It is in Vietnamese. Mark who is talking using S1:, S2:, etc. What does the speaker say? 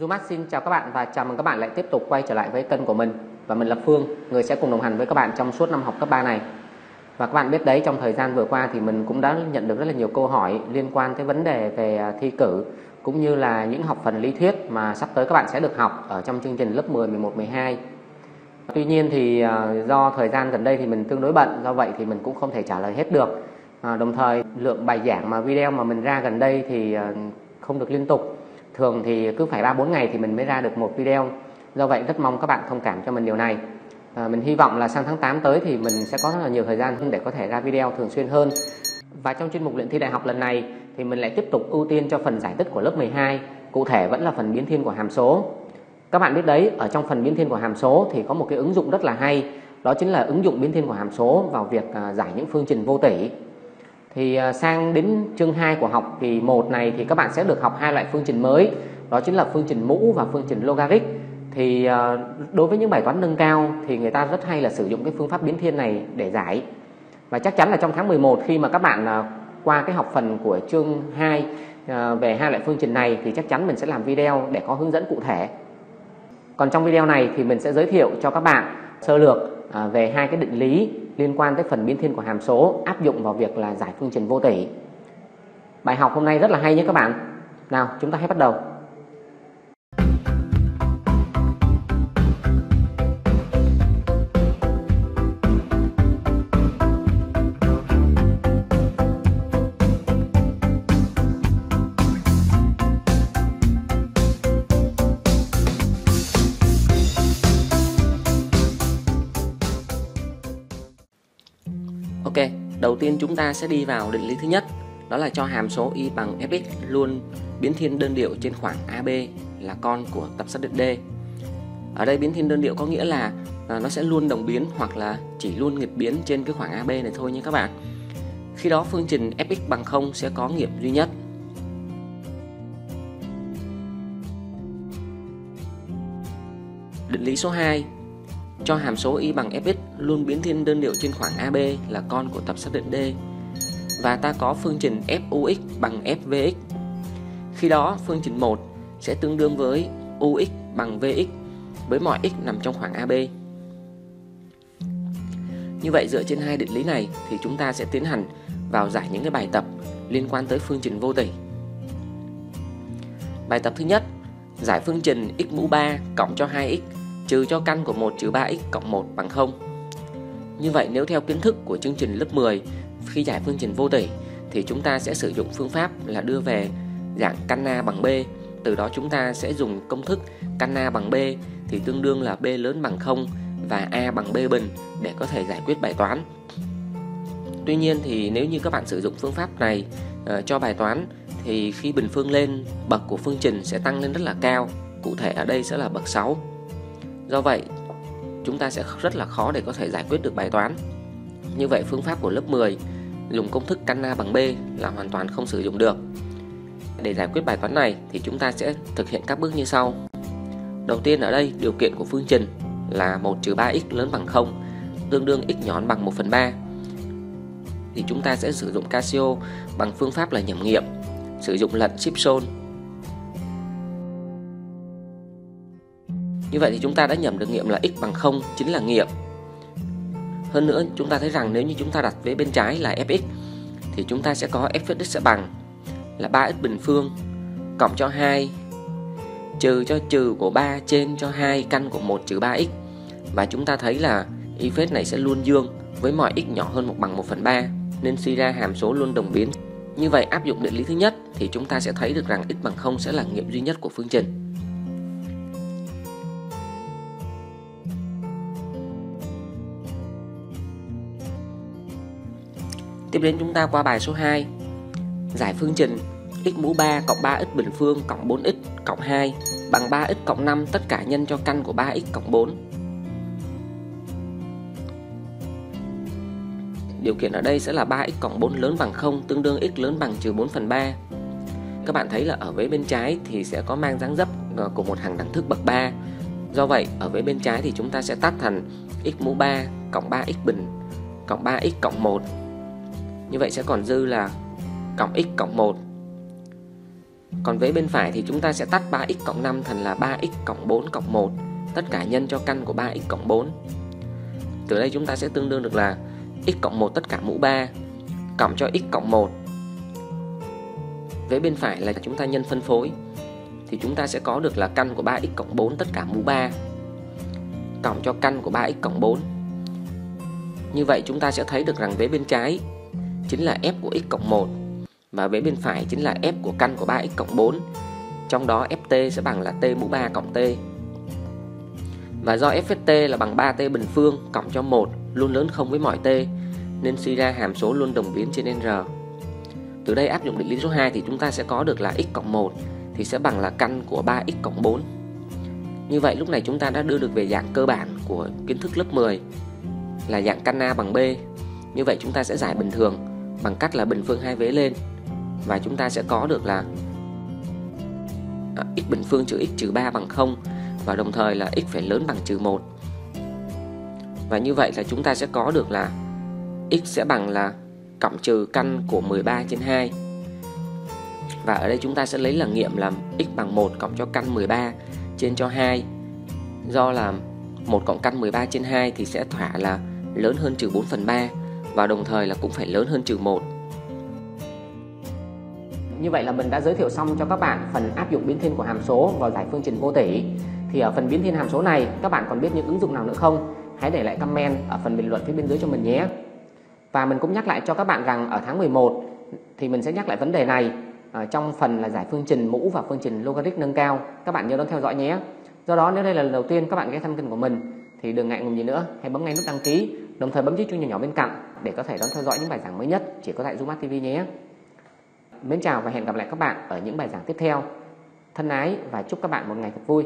S1: Zumat xin chào các bạn và chào mừng các bạn lại tiếp tục quay trở lại với kênh của mình và mình là Phương, người sẽ cùng đồng hành với các bạn trong suốt năm học cấp 3 này. Và các bạn biết đấy trong thời gian vừa qua thì mình cũng đã nhận được rất là nhiều câu hỏi liên quan tới vấn đề về à, thi cử cũng như là những học phần lý thuyết mà sắp tới các bạn sẽ được học ở trong chương trình lớp 10, 11, 12. Tuy nhiên thì à, do thời gian gần đây thì mình tương đối bận, do vậy thì mình cũng không thể trả lời hết được. À, đồng thời lượng bài giảng mà video mà mình ra gần đây thì à, không được liên tục thường thì cứ phải ba bốn ngày thì mình mới ra được một video. Do vậy rất mong các bạn thông cảm cho mình điều này. À, mình hy vọng là sang tháng 8 tới thì mình sẽ có rất là nhiều thời gian để có thể ra video thường xuyên hơn. Và trong chuyên mục luyện thi đại học lần này thì mình lại tiếp tục ưu tiên cho phần giải tích của lớp 12 cụ thể vẫn là phần biến thiên của hàm số. Các bạn biết đấy ở trong phần biến thiên của hàm số thì có một cái ứng dụng rất là hay đó chính là ứng dụng biến thiên của hàm số vào việc à, giải những phương trình vô tỷ thì à, sang đến chương 2 của học kỳ 1 này thì các bạn sẽ được học hai loại phương trình mới. Đó chính là phương trình mũ và phương trình logarit thì à, đối với những bài toán nâng cao thì người ta rất hay là sử dụng cái phương pháp biến thiên này để giải. Và chắc chắn là trong tháng 11 khi mà các bạn à, qua cái học phần của chương 2 về hai loại phương trình này thì chắc chắn mình sẽ làm video để có hướng dẫn cụ thể. Còn trong video này thì mình sẽ giới thiệu cho các bạn sơ lược về hai cái định lý liên quan tới phần biến thiên của hàm số áp dụng vào việc là giải phương trình vô tỷ. Bài học hôm nay rất là hay nhé các bạn. Nào, chúng ta hãy bắt đầu. Đầu tiên chúng ta sẽ đi vào định lý thứ nhất, Đó là cho hàm số y bằng fx luôn biến thiên đơn điệu trên khoảng AB là con của tập xác định D. Ở đây biến thiên đơn điệu có nghĩa là à, nó sẽ luôn đồng biến hoặc là chỉ luôn nghịch biến trên cái khoảng AB này thôi nha các bạn. Khi đó phương trình fx bằng 0 sẽ có nghiệm duy nhất. Định lý số 2 cho hàm số y bằng fx luôn biến thiên đơn điệu trên khoảng AB là con của tập xác định D và ta có phương trình fux bằng fvx. Khi đó phương trình 1 sẽ tương đương với ux bằng vx với mọi x nằm trong khoảng AB. Như vậy dựa trên hai định lý này thì chúng ta sẽ tiến hành vào giải những cái bài tập liên quan tới phương trình vô tỷ. Bài tập thứ nhất, giải phương trình x mũ 3 cộng cho 2x trừ cho căn của 1 trừ 3x cộng 1 bằng 0. Như vậy nếu theo kiến thức của chương trình lớp 10 khi giải phương trình vô tỷ thì chúng ta sẽ sử dụng phương pháp là đưa về dạng căn A bằng B. Từ đó chúng ta sẽ dùng công thức căn A bằng B thì tương đương là B lớn bằng 0 và A bằng B bình để có thể giải quyết bài toán. Tuy nhiên thì nếu như các bạn sử dụng phương pháp này uh, cho bài toán thì khi bình phương lên bậc của phương trình sẽ tăng lên rất là cao. Cụ thể ở đây sẽ là bậc 6 Do vậy, chúng ta sẽ rất là khó để có thể giải quyết được bài toán. Như vậy phương pháp của lớp 10 dùng công thức căn A bằng B là hoàn toàn không sử dụng được. Để giải quyết bài toán này thì chúng ta sẽ thực hiện các bước như sau. Đầu tiên ở đây điều kiện của phương trình là 1 trừ 3x lớn bằng 0 tương đương x nhọn bằng 1 phần 3 thì chúng ta sẽ sử dụng Casio bằng phương pháp là nhẩm nghiệm sử dụng lận Chipson Như vậy thì chúng ta đã nhẩm được nghiệm là x bằng 0 chính là nghiệm. Hơn nữa, chúng ta thấy rằng nếu như chúng ta đặt vế bên trái là fx, thì chúng ta sẽ có f x sẽ bằng là 3x bình phương cộng cho 2 trừ cho trừ của 3 trên cho 2 căn của 1 trừ 3x và chúng ta thấy là y phết này sẽ luôn dương với mọi x nhỏ hơn 1 bằng 1 phần 3 nên suy ra hàm số luôn đồng biến. Như vậy, áp dụng định lý thứ nhất thì chúng ta sẽ thấy được rằng x bằng 0 sẽ là nghiệm duy nhất của phương trình. Tiếp đến chúng ta qua bài số 2 Giải phương trình, x mũ 3 cộng 3x bình phương cộng 4x cộng 2 bằng 3x cộng 5 tất cả nhân cho căn của 3x cộng 4 Điều kiện ở đây sẽ là 3x cộng 4 lớn bằng 0 tương đương x lớn bằng trừ 4 phần 3 Các bạn thấy là ở vế bên trái thì sẽ có mang dáng dấp ờ, của một hàng đẳng thức bậc 3 Do vậy, ở vế bên trái thì chúng ta sẽ tắt thành x mũ 3 cộng 3x bình cộng 3x cộng 1 như vậy sẽ còn dư là cộng x cộng 1
S2: Còn vế bên phải thì chúng ta sẽ tách 3x cộng 5 thành là 3x cộng 4 cộng 1 Tất cả nhân cho căn của 3x cộng 4 Từ đây chúng ta sẽ tương đương được là x cộng 1 tất cả mũ 3 Cộng cho x cộng 1 Vế bên phải là chúng ta nhân phân phối Thì chúng ta sẽ có được là căn của 3x cộng 4 tất cả mũ 3 Cộng cho căn của 3x cộng 4 Như vậy chúng ta sẽ thấy được rằng vế bên trái chính là f của x cộng 1 và vế bên phải chính là f của căn của 3x cộng 4 trong đó ft sẽ bằng là t mũ 3 cộng t. Và do f t là bằng 3t bình phương cộng cho 1 luôn lớn không với mọi t, nên suy ra hàm số luôn đồng biến trên n r. Từ đây áp dụng định lý số 2 thì chúng ta sẽ có được là x cộng 1 thì sẽ bằng là căn của 3x cộng 4 như vậy lúc này chúng ta đã đưa được về dạng cơ bản của kiến thức lớp 10 là dạng căn A bằng B. Như vậy chúng ta sẽ giải bình thường bằng cách là bình phương hai vế lên. Và chúng ta sẽ có được là à, x bình phương trừ x trừ 3 bằng 0 và đồng thời là x phải lớn bằng trừ 1 và như vậy là chúng ta sẽ có được là x sẽ bằng là cộng trừ căn của 13 trên 2 và ở đây chúng ta sẽ lấy là nghiệm là x bằng 1 cộng cho căn 13 trên cho 2 do là 1 cộng căn 13 trên 2 thì sẽ thỏa là lớn hơn trừ 4 phần 3 và đồng thời là cũng phải lớn hơn trừ 1
S1: như vậy là mình đã giới thiệu xong cho các bạn phần áp dụng biến thiên của hàm số vào giải phương trình vô tỷ. Thì ở phần biến thiên hàm số này các bạn còn biết những ứng dụng nào nữa không? Hãy để lại comment ở phần bình luận phía bên dưới cho mình nhé. Và mình cũng nhắc lại cho các bạn rằng ở tháng 11 thì mình sẽ nhắc lại vấn đề này ở trong phần là giải phương trình mũ và phương trình logarit nâng cao. Các bạn nhớ đón theo dõi nhé. Do đó nếu đây là lần đầu tiên các bạn ghé thăm kênh của mình thì đừng ngại ngùng gì nữa, hãy bấm ngay nút đăng ký, đồng thời bấm chiếc chuông nhỏ nhỏ bên cạnh để có thể đón theo dõi những bài giảng mới nhất chỉ có tại Zoomat TV nhé. Mến chào và hẹn gặp lại các bạn ở những bài giảng tiếp theo. Thân ái và chúc các bạn một ngày thật vui.